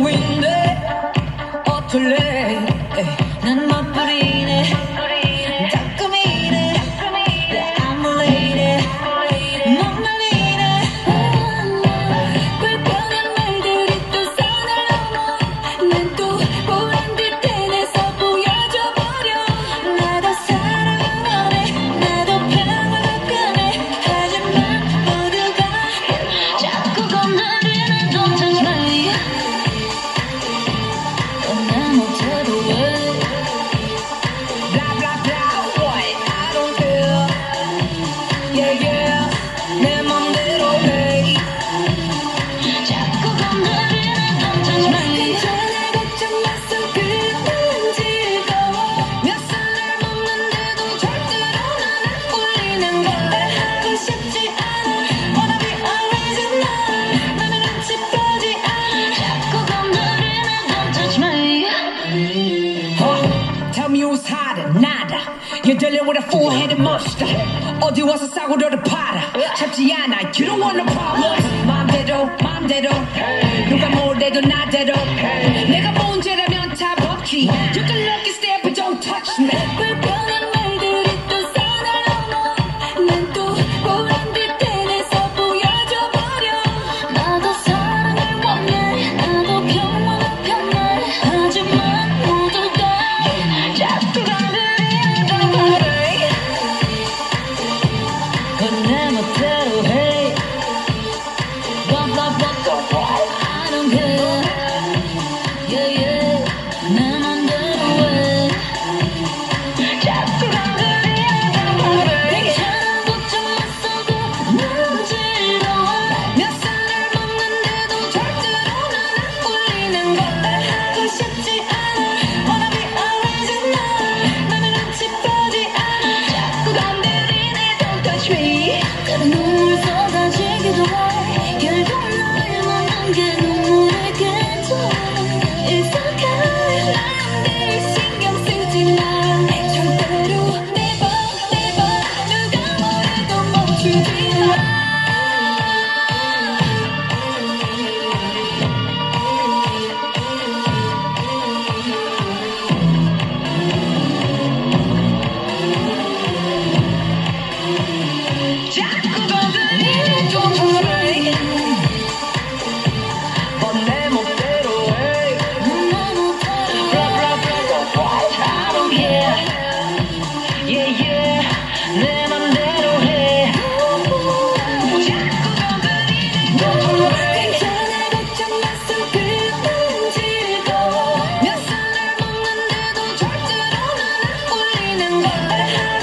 windy or to live. dealing with a full headed monster. 어디 와서 사고를 팔아. 참지 않아. You don't want no problems. 맘대로, 맘대로. 누가 뭐래도 나대로. care. Yeah.